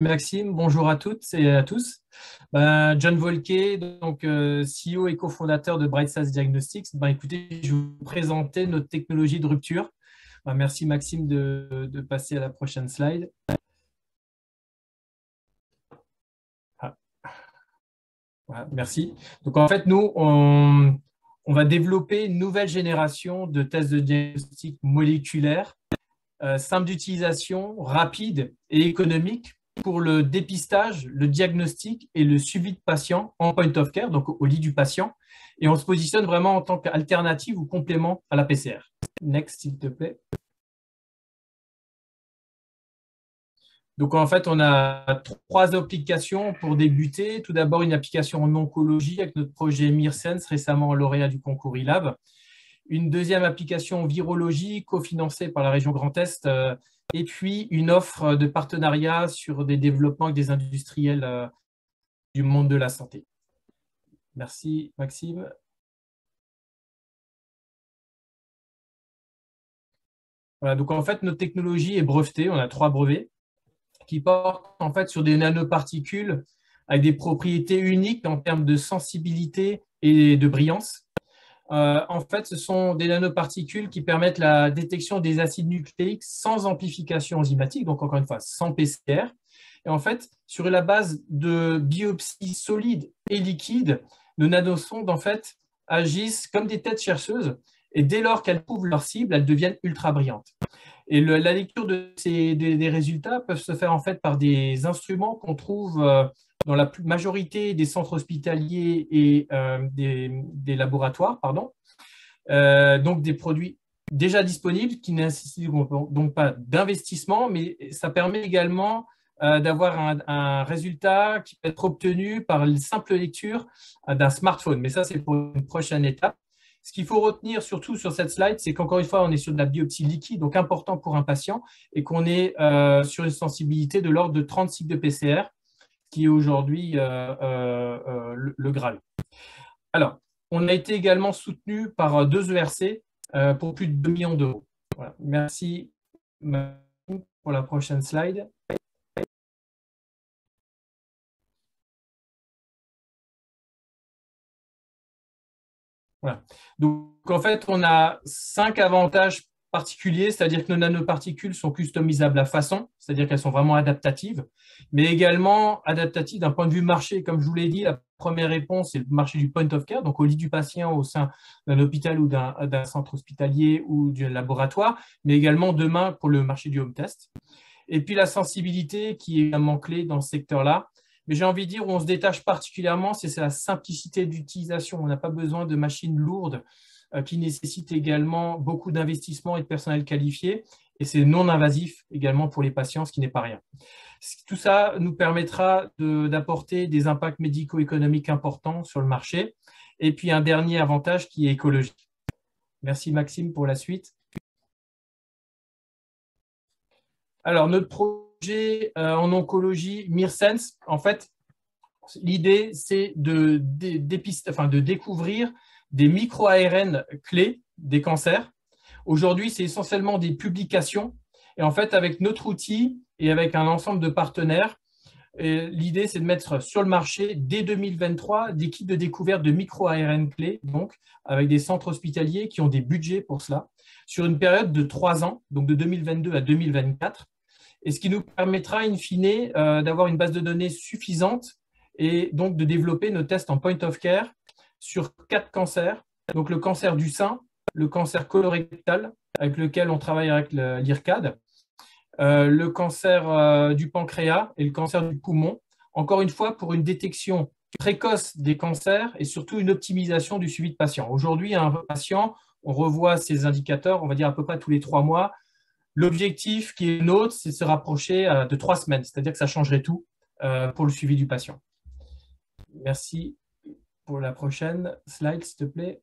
Maxime, bonjour à toutes et à tous. Ben, John Volke, donc euh, CEO et cofondateur de Bright SaaS Diagnostics. Ben, écoutez, je vais vous présenter notre technologie de rupture. Ben, merci Maxime de, passer à la prochaine slide. Ah. merci. Donc en fait, nous, on, on, va développer une nouvelle génération de tests de diagnostic moléculaire, euh, simple d'utilisation, rapide et économique pour le dépistage, le diagnostic et le suivi de patients en point of care, donc au lit du patient. Et on se positionne vraiment en tant qu'alternative ou complément à la PCR. Next, s'il te plaît. Donc en fait, on a trois applications pour débuter. Tout d'abord, une application en oncologie avec notre projet MIRSense, récemment lauréat du concours ILAB. Une deuxième application virologie, cofinancée par la région Grand Est, euh, et puis une offre de partenariat sur des développements avec des industriels euh, du monde de la santé. Merci Maxime. Voilà, donc en fait, notre technologie est brevetée, on a trois brevets qui portent en fait sur des nanoparticules avec des propriétés uniques en termes de sensibilité et de brillance. Euh, en fait, ce sont des nanoparticules qui permettent la détection des acides nucléiques sans amplification enzymatique, donc encore une fois, sans PCR. Et en fait, sur la base de biopsies solides et liquides, nos nanosondes en fait, agissent comme des têtes chercheuses et dès lors qu'elles trouvent leur cible, elles deviennent ultra brillantes. Et la lecture de ces, des, résultats peuvent se faire en fait par des instruments qu'on trouve euh, dans la majorité des centres hospitaliers et euh, des, laboratoires, pardon, euh, donc des produits déjà disponibles qui nécessitent donc pas d'investissement, mais ça permet également d'avoir un, résultat qui peut être obtenu par une simple lecture d'un smartphone. Mais ça, c'est pour une prochaine étape. Ce qu'il faut retenir surtout sur cette slide, c'est qu'encore une fois, on est sur de la biopsie liquide, donc important pour un patient, et qu'on est sur une sensibilité de l'ordre de 30 cycles de PCR, qui est aujourd'hui euh, euh, euh, le, le, Graal. Alors, on a été également soutenu par deux ERC pour plus de 2 millions d'euros. Merci pour la prochaine slide. Voilà. Donc, en fait, on a cinq avantages particulier, c'est-à-dire que nos nanoparticules sont customisables à façon, c'est-à-dire qu'elles sont vraiment adaptatives, mais également adaptatives d'un point de vue marché. Comme je vous l'ai dit, la première réponse, c'est le marché du point of care, donc au lit du patient au sein d'un hôpital ou d'un centre hospitalier ou d'un laboratoire, mais également demain pour le marché du home test. Et puis la sensibilité qui est également clé dans ce secteur-là. Mais j'ai envie de dire où on se détache particulièrement, c'est la simplicité d'utilisation. On n'a pas besoin de machines lourdes euh, qui nécessite également beaucoup d'investissement et de personnel qualifié. Et c'est non invasif également pour les patients, ce qui n'est pas rien. Tout ça nous permettra d'apporter des impacts médico-économiques importants sur le marché. Et puis un dernier avantage qui est écologique. Merci Maxime pour la suite. Alors, notre projet en oncologie, MIRSense, en fait, l'idée, c'est de, de découvrir des micro-ARN clés des cancers. Aujourd'hui, c'est essentiellement des publications. Et en fait, avec notre outil et avec un ensemble de partenaires, l'idée, c'est de mettre sur le marché, dès 2023, des kits de découverte de micro-ARN clés, donc avec des centres hospitaliers qui ont des budgets pour cela, sur une période de trois ans, donc de 2022 à 2024, et ce qui nous permettra, in fine, euh, d'avoir une base de données suffisante et donc de développer nos tests en point of care sur quatre cancers. Donc le cancer du sein, le cancer colorectal, avec lequel on travaille avec l'IRCAD, euh, le cancer euh, du pancréas et le cancer du poumon. Encore une fois, pour une détection précoce des cancers et surtout une optimisation du suivi de patients. Aujourd'hui, un patient, on revoit ses indicateurs, on va dire à peu près tous les trois mois. L'objectif qui est nôtre, c'est de se rapprocher euh, de trois semaines, c'est-à-dire que ça changerait tout pour le suivi du patient. Merci pour la prochaine slide, s'il te plaît.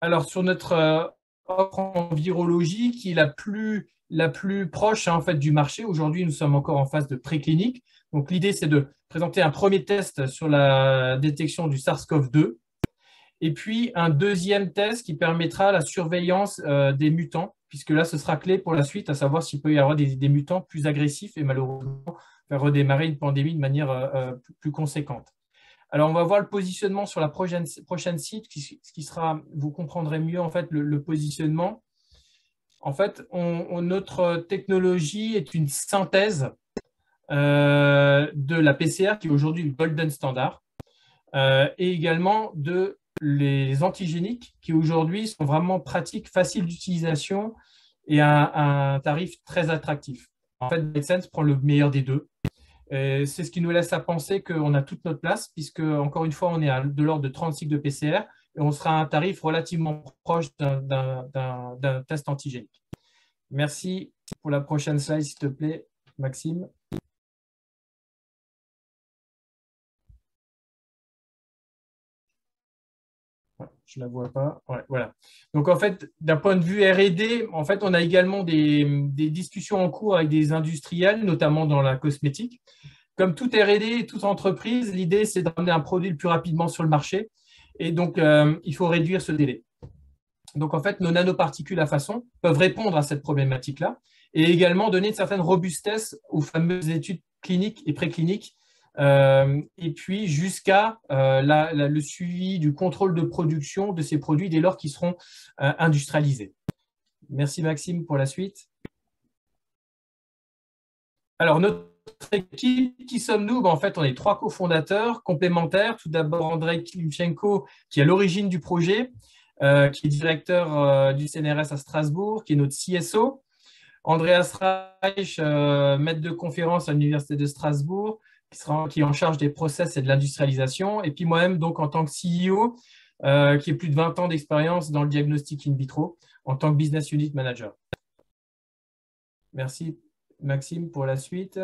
Alors, sur notre euh, offre en virologie, qui est la plus, la plus proche hein, en fait, du marché, aujourd'hui, nous sommes encore en phase de préclinique. Donc, l'idée, c'est de présenter un premier test sur la détection du SARS-CoV-2. Et puis, un deuxième test qui permettra la surveillance euh, des mutants, puisque là, ce sera clé pour la suite, à savoir s'il peut y avoir des, mutants plus agressifs et malheureusement faire redémarrer une pandémie de manière euh, euh, plus conséquente. Alors, on va voir le positionnement sur la prochaine, prochaine site, ce qui sera, vous comprendrez mieux en fait le, positionnement. En fait, notre technologie est une synthèse de la PCR, qui est aujourd'hui le golden standard, et également de les antigéniques qui aujourd'hui sont vraiment pratiques, faciles d'utilisation et à un tarif très attractif. En fait, MedSense prend le meilleur des deux. C'est ce qui nous laisse à penser qu'on a toute notre place, puisque, encore une fois, on est à de l'ordre de 30 cycles de PCR et on sera à un tarif relativement proche d'un test antigénique. Merci pour la prochaine slide, s'il te plaît, Maxime. Je la vois pas. voilà. Donc en fait, d'un point de vue R&D, en fait, on a également des, discussions en cours avec des industriels, notamment dans la cosmétique. Comme toute R&D toute entreprise, l'idée c'est d'amener un produit le plus rapidement sur le marché, et donc euh, il faut réduire ce délai. Donc en fait, nos nanoparticules à façon peuvent répondre à cette problématique-là, et également donner une certaine robustesse aux fameuses études cliniques et précliniques et puis jusqu'à euh, le suivi du contrôle de production de ces produits dès lors qu'ils seront euh, industrialisés. Merci Maxime pour la suite. Alors, notre équipe, qui sommes-nous? Ben, En fait, on est trois cofondateurs complémentaires. Tout d'abord, Andrei Klimchenko, qui est à l'origine du projet, qui est directeur du CNRS à Strasbourg, qui est notre CSO. Andreas Reich, maître de conférence à l'Université de Strasbourg, qui, est en charge des process et de l'industrialisation. Et puis moi-même, donc en tant que CEO, euh, qui ai plus de 20 ans d'expérience dans le diagnostic in vitro en tant que business unit manager. Merci Maxime pour la suite.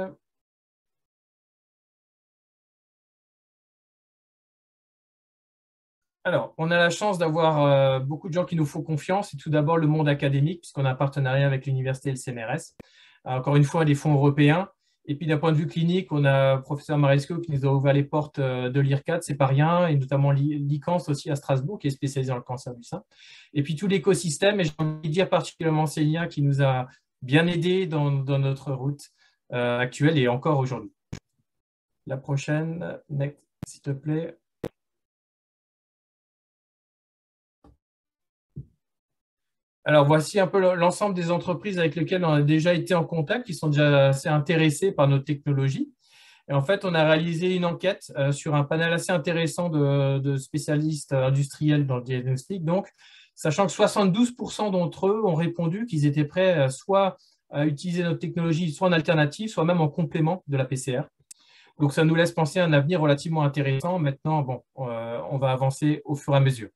Alors, on a la chance d'avoir euh, beaucoup de gens qui nous font confiance, et tout d'abord le monde académique, puisqu'on a un partenariat avec l'université et le CNRS. encore une fois, des fonds européens, et puis d'un point de vue clinique, on a professeur Maresco qui nous a ouvert les portes euh, de l'IRCAD, c'est pas rien, et notamment l'ICANS aussi à Strasbourg, qui est spécialisé dans le cancer du sein. Et puis tout l'écosystème, et j'ai envie de dire particulièrement Célia, qui nous a bien aidés dans, notre route euh, actuelle et encore aujourd'hui. La prochaine, s'il te plaît. Alors, voici un peu l'ensemble des entreprises avec lesquelles on a déjà été en contact, qui sont déjà assez intéressées par nos technologies. Et en fait, on a réalisé une enquête euh, sur un panel assez intéressant de, spécialistes industriels dans le diagnostic. Donc, sachant que 72% d'entre eux ont répondu qu'ils étaient prêts euh, soit à utiliser notre technologie, soit en alternative, soit même en complément de la PCR. Donc, ça nous laisse penser à un avenir relativement intéressant. Maintenant, bon, euh, on va avancer au fur et à mesure.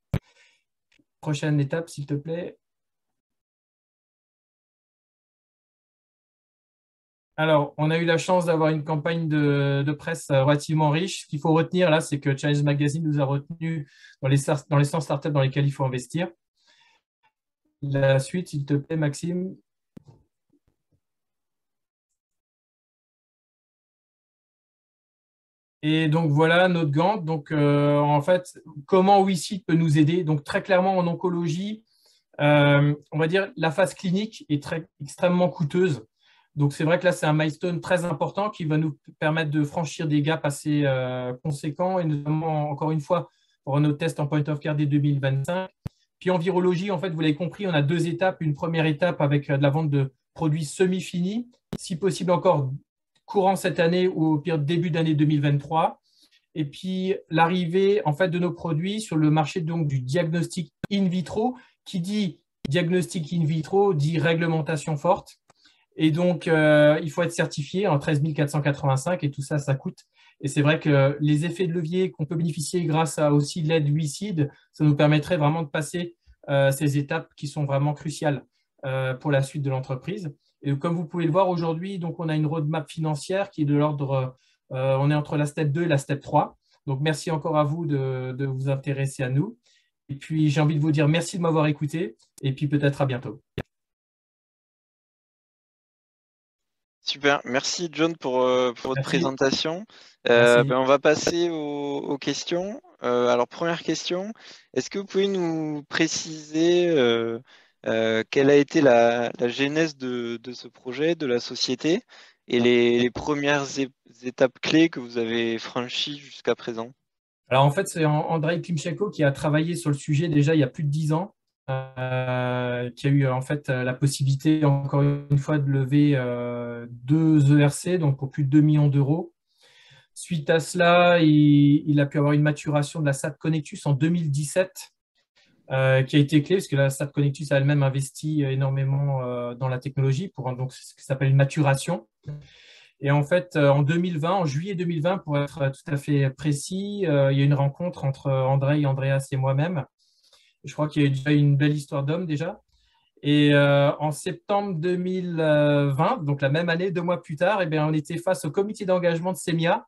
Prochaine étape, s'il te plaît. Alors, on a eu la chance d'avoir une campagne de, presse relativement riche. Ce qu'il faut retenir là, c'est que Challenge Magazine nous a retenu dans les, dans les 100 startups dans lesquelles il faut investir. La suite, s'il te plaît, Maxime. Et donc voilà notre Gantt. Donc euh, en fait, comment WeSeed peut nous aider? Donc très clairement en oncologie, euh, on va dire la phase clinique est très extrêmement coûteuse. Donc c'est vrai que là, c'est un milestone très important qui va nous permettre de franchir des gaps assez euh, conséquents et notamment, encore une fois, pour nos tests en point of care dès 2025. Puis en virologie, en fait, vous l'avez compris, on a deux étapes. Une première étape avec euh, de la vente de produits semi-finis, si possible encore courant cette année ou au pire début d'année 2023. Et puis l'arrivée en fait de nos produits sur le marché donc du diagnostic in vitro, qui dit diagnostic in vitro dit réglementation forte. Et donc, euh, il faut être certifié en 13 485 et tout ça, ça coûte. Et c'est vrai que les effets de levier qu'on peut bénéficier grâce à aussi l'aide WICID, ça nous permettrait vraiment de passer euh, ces étapes qui sont vraiment cruciales euh, pour la suite de l'entreprise. Et comme vous pouvez le voir aujourd'hui, donc on a une roadmap financière qui est de l'ordre, on est entre la step 2 et la step 3. Donc merci encore à vous de, de vous intéresser à nous. Et puis j'ai envie de vous dire merci de m'avoir écouté et puis peut-être à bientôt. Super, merci John pour, votre présentation. Ben, on va passer aux, questions. alors première question, est-ce que vous pouvez nous préciser quelle a été la, genèse de, ce projet, de la société et les, premières étapes clés que vous avez franchies jusqu'à présent? Alors en fait, c'est Andrei Klimchenko qui a travaillé sur le sujet déjà il y a plus de dix ans, euh, qui a eu en fait la possibilité encore une fois de lever euh, deux ERC, donc pour plus de 2 millions d'euros. Suite à cela, il, a pu avoir une maturation de la SAT Connectus en 2017, euh, qui a été clé, parce que la SAT Connectus a elle-même investi énormément dans la technologie pour donc, ce qui s'appelle une maturation. Et en fait, euh, en 2020, en juillet 2020, pour être tout à fait précis, euh, il y a une rencontre entre André, Andreas et moi-même. Je crois qu'il y a déjà une belle histoire d'homme déjà. Et euh, en septembre 2020, donc la même année, deux mois plus tard, eh bien, on était face au comité d'engagement de SEMIA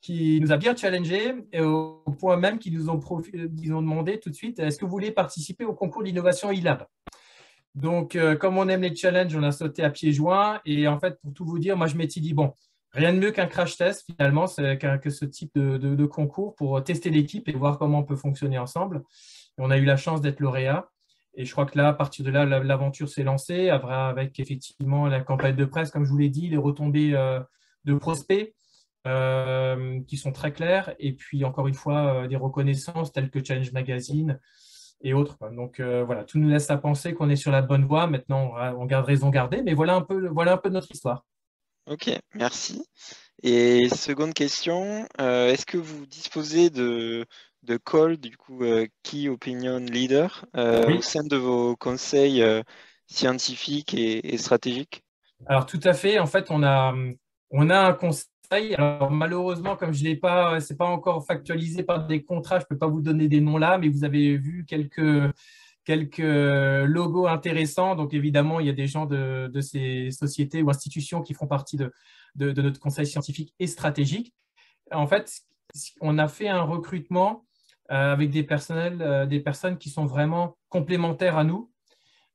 qui nous a bien challengé et au point même qu'ils nous ont, demandé tout de suite est-ce que vous voulez participer au concours d'innovation e-lab? Donc, euh, comme on aime les challenges, on a sauté à pieds joints. Et en fait, pour tout vous dire, moi, je m'étais dit, bon, rien de mieux qu'un crash test, finalement, que ce type de, concours pour tester l'équipe et voir comment on peut fonctionner ensemble. On a eu la chance d'être lauréat. Et je crois que là, à partir de là, l'aventure s'est lancée avec effectivement la campagne de presse, comme je vous l'ai dit, les retombées euh, de prospects euh, qui sont très claires. Et puis, encore une fois, des reconnaissances telles que Challenge Magazine, et autres. Donc euh, voilà, tout nous laisse à penser qu'on est sur la bonne voie. Maintenant, on, garde raison gardée, mais voilà un peu, voilà un peu notre histoire. Ok, merci. Et seconde question, euh, est-ce que vous disposez de, de call, du coup, euh, Key Opinion Leader, au sein de vos conseils scientifiques et, et, stratégiques? Alors tout à fait. En fait, on a, on a un conseil. Alors malheureusement, comme je l'ai pas, c'est pas encore factualisé par des contrats, je peux pas vous donner des noms là, mais vous avez vu quelques quelques logos intéressants. Donc évidemment, il y a des gens de, ces sociétés ou institutions qui font partie de, notre conseil scientifique et stratégique. En fait, on a fait un recrutement euh, avec euh, des personnes qui sont vraiment complémentaires à nous,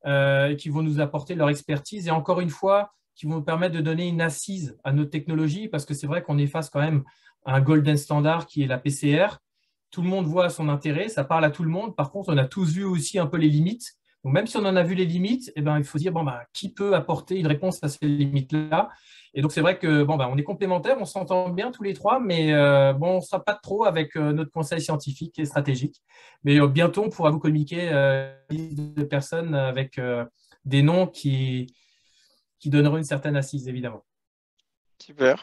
euh, qui vont nous apporter leur expertise. Et encore une fois, qui vont nous permettre de donner une assise à notre technologie, parce que c'est vrai qu'on est face quand même un golden standard qui est la PCR. Tout le monde voit son intérêt, ça parle à tout le monde. Par contre, on a tous vu aussi un peu les limites. Donc, même si on en a vu les limites, eh ben, il faut dire bon, bah, qui peut apporter une réponse à ces limites-là? Et donc, c'est vrai que bon, bah, on est complémentaires, on s'entend bien tous les trois, mais euh, bon, on ne sera pas trop avec euh, notre conseil scientifique et stratégique. Mais euh, bientôt, on pourra vous communiquer de personnes avec des noms qui, qui donneront une certaine assise, évidemment. Super.